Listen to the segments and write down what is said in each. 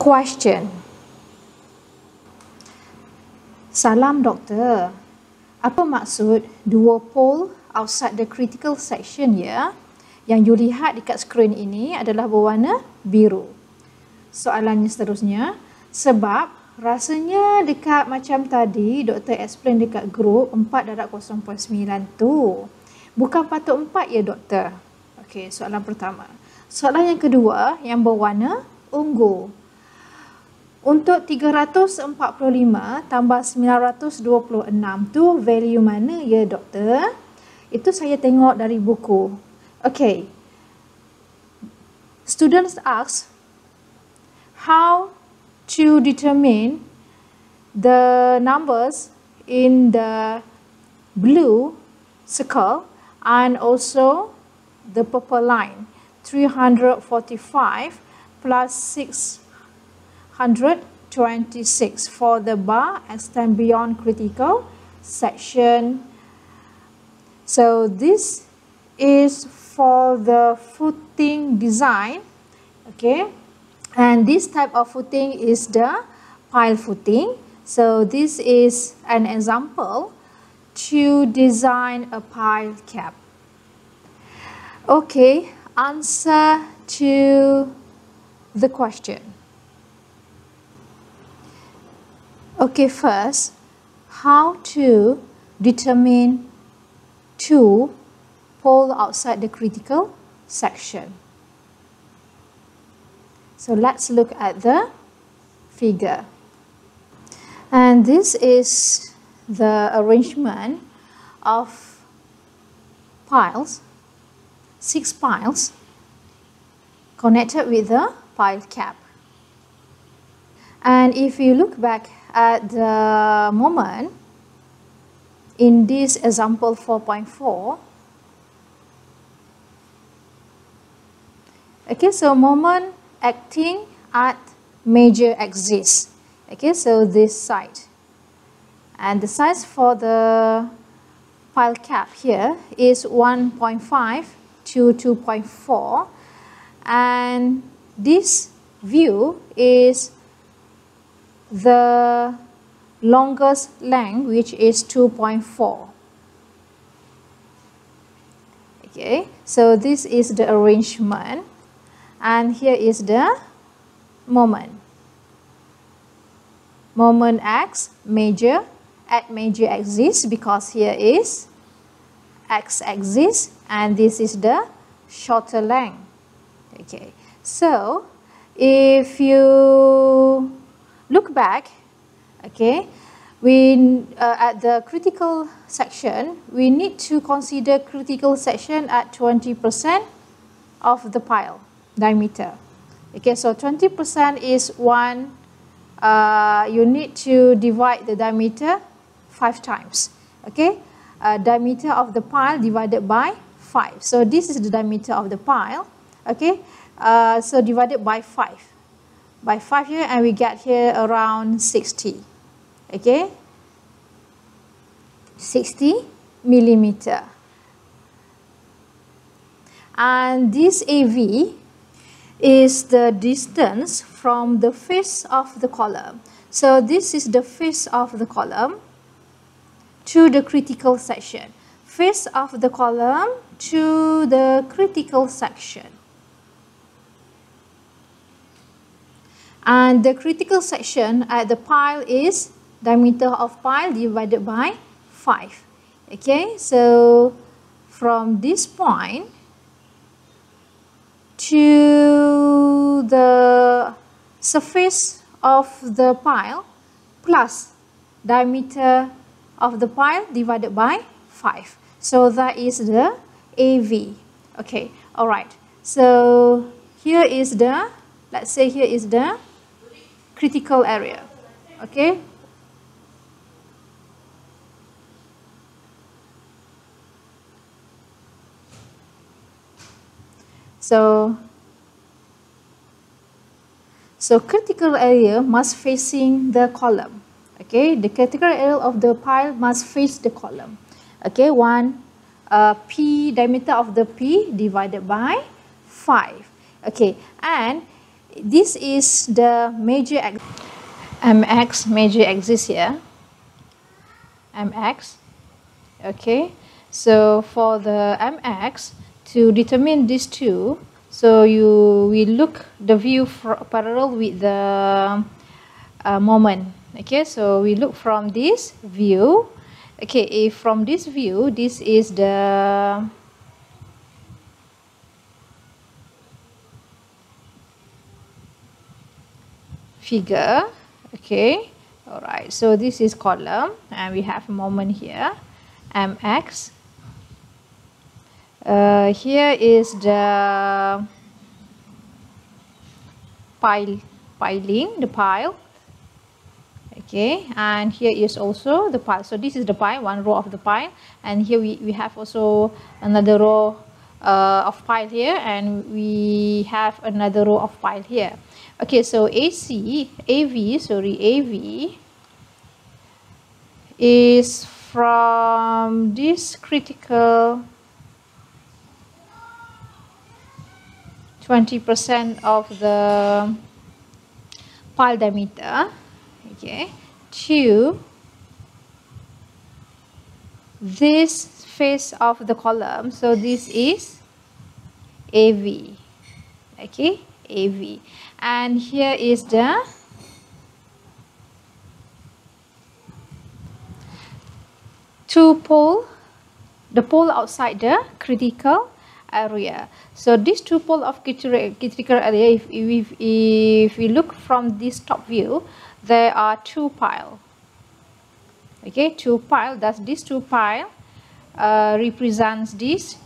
Question. Salam doktor. Apa maksud dua pole outside the critical section ya? Yang you lihat dekat skrin ini adalah berwarna biru. Soalannya seterusnya, sebab rasanya dekat macam tadi doktor explain dekat group 4 darab 0.9 tu. Bukan patut 4 ya doktor? Okey, soalan pertama. Soalan yang kedua yang berwarna ungu. Untuk 345 tambah 926 tu value mana ya doktor? Itu saya tengok dari buku. Okay. Students ask how to determine the numbers in the blue circle and also the purple line. 345 plus 6 126 for the bar extend beyond critical section. So this is for the footing design, okay? And this type of footing is the pile footing. So this is an example to design a pile cap. Okay, answer to the question. Okay, first, how to determine two pole outside the critical section. So let's look at the figure. And this is the arrangement of piles, six piles connected with the pile cap. And if you look back at the moment in this example 4.4 okay so moment acting at major axis okay so this side. And the size for the pile cap here is 1.5 to 2.4 and this view is the longest length which is 2.4 okay so this is the arrangement and here is the moment. Moment x major at major axis because here is x axis and this is the shorter length. Okay so if you look back, okay, we uh, at the critical section, we need to consider critical section at 20% of the pile diameter. Okay, so 20% is one, uh, you need to divide the diameter five times. Okay, uh, diameter of the pile divided by 5. So this is the diameter of the pile. Okay, uh, so divided by 5 by 5 here and we get here around 60 okay? 60 millimeter. And this AV is the distance from the face of the column. So this is the face of the column to the critical section. Face of the column to the critical section And the critical section at the pile is diameter of pile divided by 5. Okay, so from this point to the surface of the pile plus diameter of the pile divided by 5. So that is the AV. Okay, alright. So here is the, let's say here is the critical area. Okay? So, so critical area must facing the column. Okay, the critical area of the pile must face the column. Okay, one uh, P diameter of the P divided by 5. Okay, and this is the major mx major axis here. Mx okay. So for the mx to determine these two so you we look the view parallel with the uh, moment okay. So we look from this view. Okay if from this view this is the figure. Okay. All right so this is column and we have a moment here. Mx uh, here is the pile piling the pile. Okay and here is also the pile. So this is the pile one row of the pile. And here we, we have also another row uh, of pile here and we have another row of pile here okay so AC AV sorry AV is from this critical 20% of the pile diameter okay to this face of the column. So this is AV okay AV and here is the two pole the pole outside the critical area. So these two pole of critical area if, if, if we look from this top view there are two pile. Okay two pile. That's this two pile uh, represents this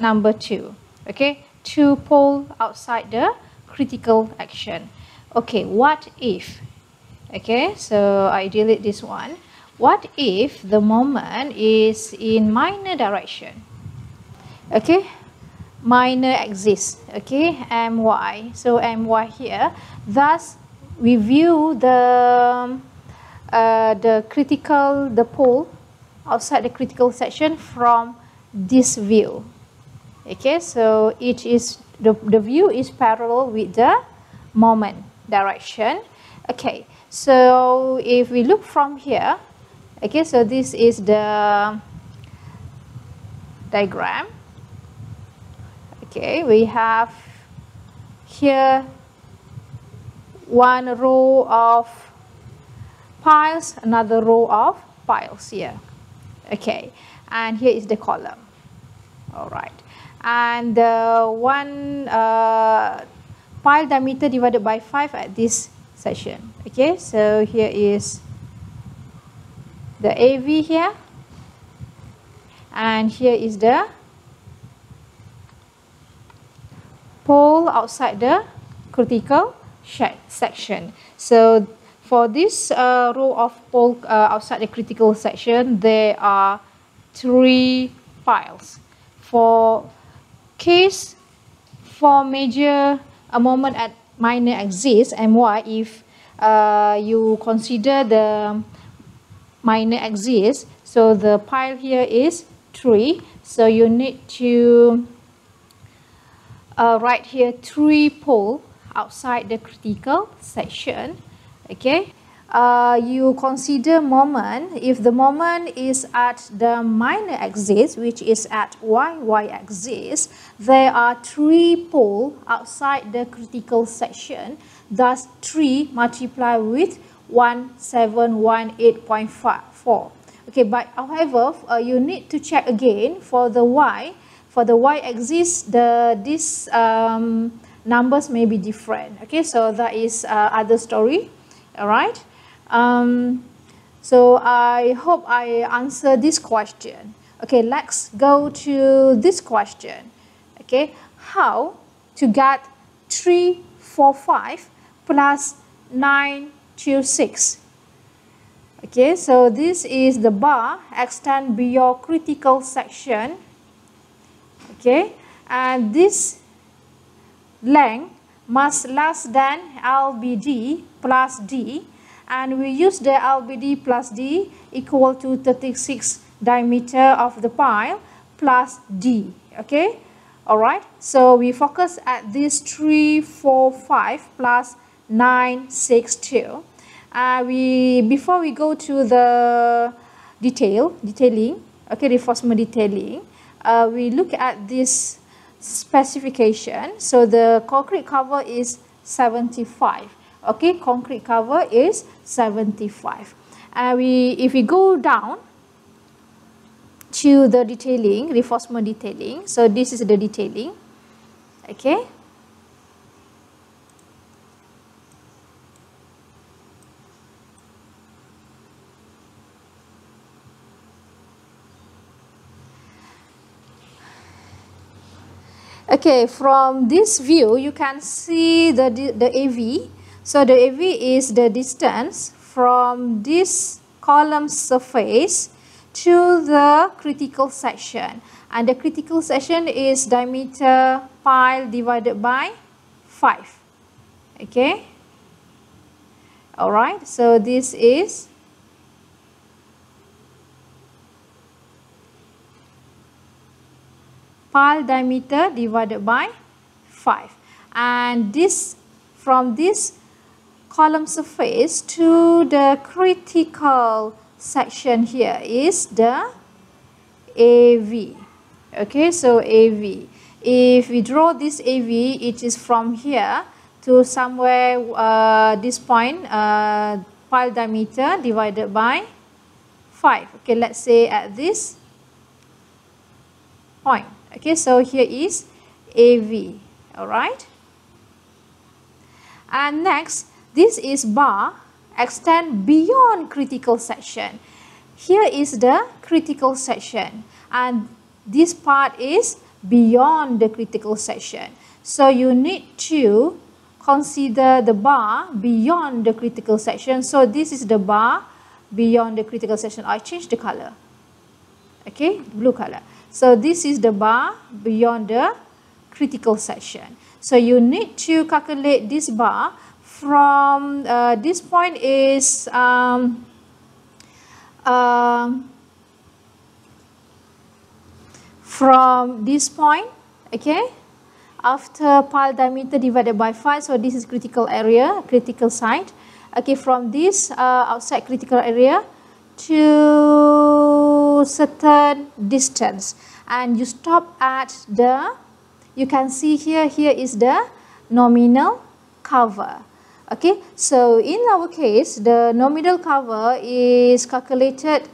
number two. Okay two pole outside the critical section. Okay what if? Okay so I delete this one. What if the moment is in minor direction? Okay minor axis okay my. So my here. Thus we view the uh, the critical the pole outside the critical section from this view. Okay so it is the, the view is parallel with the moment direction. Okay so if we look from here okay so this is the diagram. Okay we have here one row of piles another row of piles here. Okay and here is the column. All right and uh, one uh, pile diameter divided by 5 at this section okay so here is the AV here and here is the pole outside the critical section. So for this uh, row of pole uh, outside the critical section, there are three piles. For case for major a moment at minor axis my if uh, you consider the minor axis so the pile here is 3 so you need to uh, write here 3 pole outside the critical section okay uh, you consider moment if the moment is at the minor axis which is at y y axis there are three pole outside the critical section. Thus 3 multiply with 1718.4 okay but however uh, you need to check again for the y. For the y axis the this um, numbers may be different. Okay so that is uh, other story. All right um, so I hope I answer this question. Okay let's go to this question. Okay how to get 3 4 5 plus 9 2 6 okay so this is the bar extend beyond critical section. Okay and this length must less than LBD plus D and we use the LBD plus D equal to 36 diameter of the pile plus D okay Alright, so we focus at this 3, 4, 5 plus 9, 6, 2. Uh, we, before we go to the detail, detailing, okay, reinforcement detailing, uh, we look at this specification. So the concrete cover is 75. Okay, concrete cover is 75. And we, if we go down to the detailing, reinforcement detailing. So this is the detailing. Okay. Okay, from this view, you can see the, the AV. So the AV is the distance from this column surface to the critical section. And the critical section is diameter pi divided by 5. Okay. Alright, so this is pile diameter divided by 5 and this from this column surface to the critical section here is the AV okay so AV if we draw this AV it is from here to somewhere uh, this point uh, pile diameter divided by 5 okay let's say at this point. Okay, so here is AV, alright. And next, this is bar extend beyond critical section. Here is the critical section and this part is beyond the critical section. So you need to consider the bar beyond the critical section. So this is the bar beyond the critical section. I change the color. Okay, blue color. So this is the bar beyond the critical section. So you need to calculate this bar from uh, this point is um, uh, from this point, okay, after pile diameter divided by 5, so this is critical area, critical site. Okay, from this uh, outside critical area, to certain distance. And you stop at the you can see here here is the nominal cover okay so in our case the nominal cover is calculated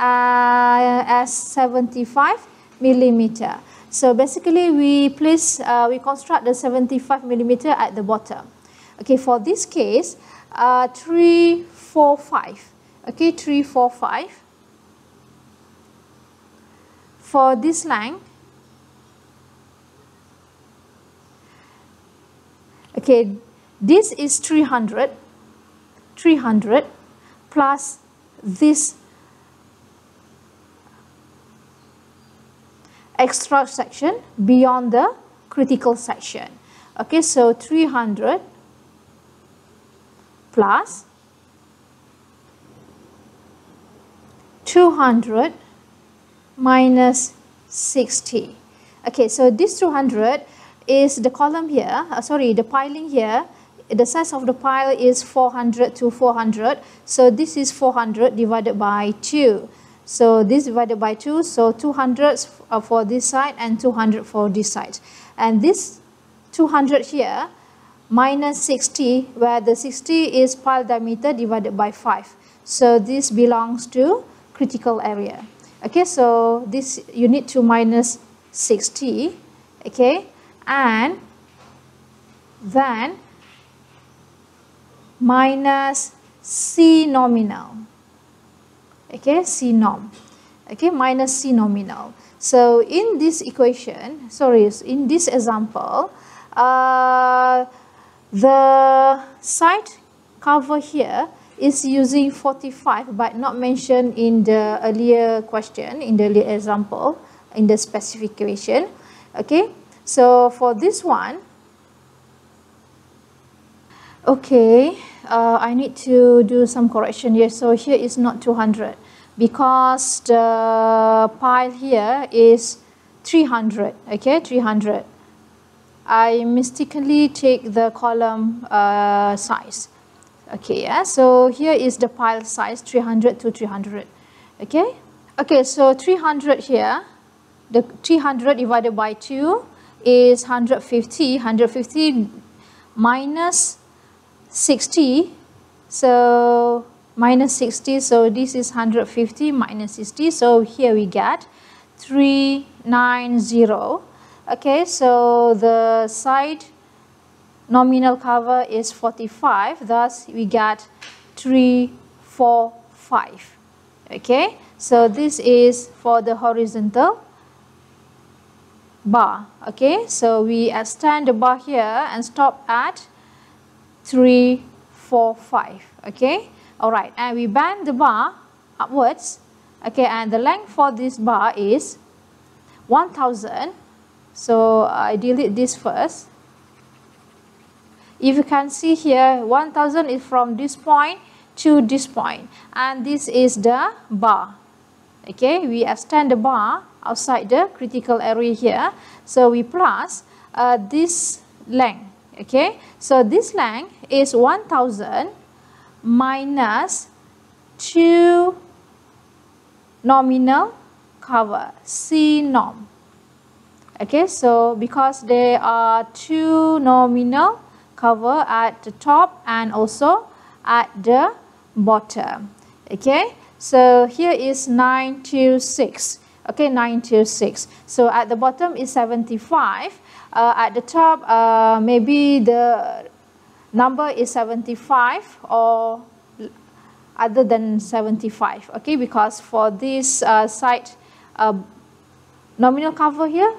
uh, as 75 millimeter. So basically we place uh, we construct the 75 millimeter at the bottom. Okay for this case uh, 3 4 5 okay 3 4 5 for this line okay this is 300 300 plus this extra section beyond the critical section okay so 300 plus 200 minus 60. Okay, so this 200 is the column here, uh, sorry, the piling here. The size of the pile is 400 to 400. So this is 400 divided by 2. So this divided by 2, so 200 for this side and 200 for this side. And this 200 here minus 60, where the 60 is pile diameter divided by 5. So this belongs to critical area. Okay, so this you need to minus 60, okay, and then minus C nominal, okay, C norm, okay, minus C nominal. So in this equation, sorry, in this example, uh, the site cover here is using 45 but not mentioned in the earlier question, in the earlier example, in the specification. Okay, so for this one, okay, uh, I need to do some correction here. So here is not 200 because the pile here is 300 okay 300 I mistakenly take the column uh, size. Okay yeah so here is the pile size 300 to 300 okay? Okay so 300 here the 300 divided by 2 is 150 150 minus 60 so minus 60 so this is 150 minus 60 so here we get 390 okay so the side nominal cover is 45 thus we get 345 okay so this is for the horizontal bar. Okay so we extend the bar here and stop at 345 okay? All right. And we bend the bar upwards. Okay? And the length for this bar is 1000 so I delete this first. If you can see here 1000 is from this point to this point. And this is the bar. Okay? We extend the bar outside the critical area here. So we plus uh, this length okay? So this length is 1000 minus 2 nominal cover C norm. Okay? So because there are two nominal cover at the top and also at the bottom. Okay? So here is 926 okay? 926 so at the bottom is 75 uh, at the top uh, maybe the number is 75 or other than 75 okay? Because for this uh, site uh, nominal cover here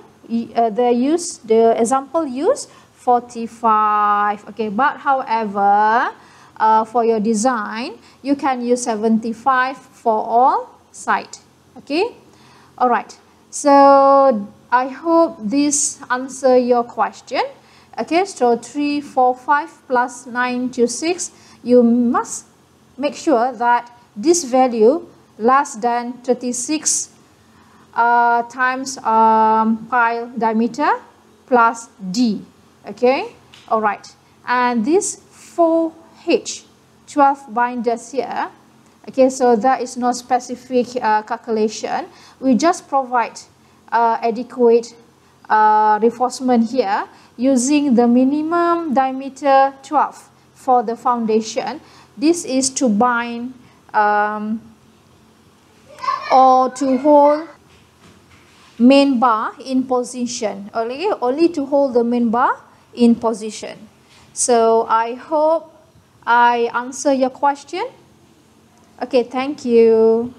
uh, they use the example use 45 okay? But however uh, for your design you can use 75 for all site okay? All right. So i hope this answer your question okay so 3 4 5 plus 9 to 6 you must make sure that this value less than 36 uh, times um, pile diameter plus D. Okay, all right. And this 4H, 12 binders here. Okay, so there is no specific uh, calculation. We just provide adequate uh, reinforcement here using the minimum diameter 12 for the foundation. This is to bind um, or to hold main bar in position. Only only to hold the main bar in position. So i hope i answer your question. Okay thank you